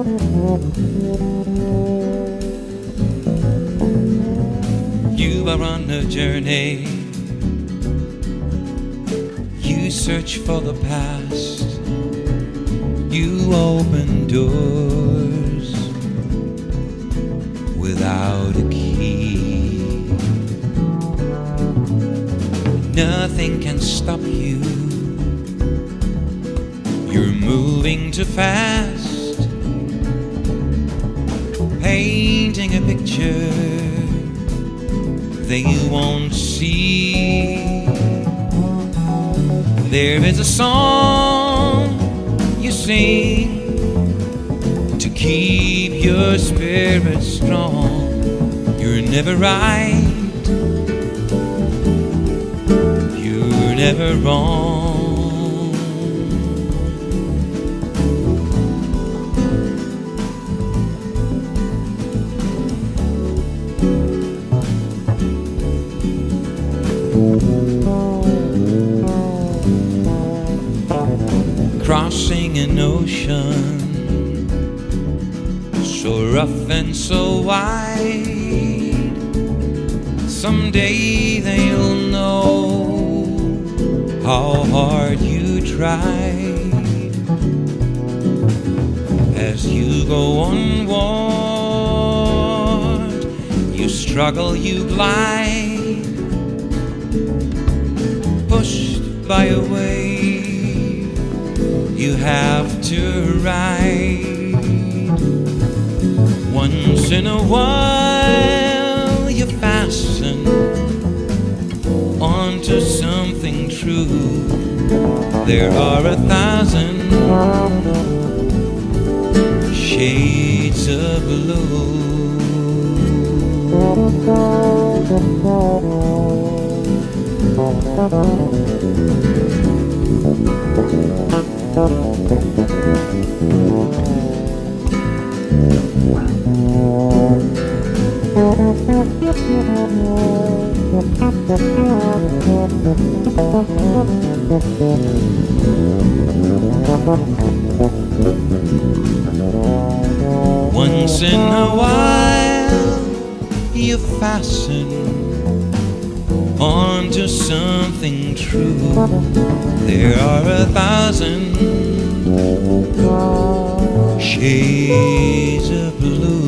You are on a journey. You search for the past. You open doors without a key. Nothing can stop you. You're moving too fast, painting a picture that you won't see. There is a song you sing to keep your spirit strong. You're never right, you're never wrong. An ocean so rough and so wide. Someday they'll know how hard you tried. As you go onward, you struggle, you glide, pushed by a wave you have to ride. Once in a while, you fasten onto something true. There are a thousand shades of blue. Once in a while, you fasten onto something true. There are a thousand shades of blue.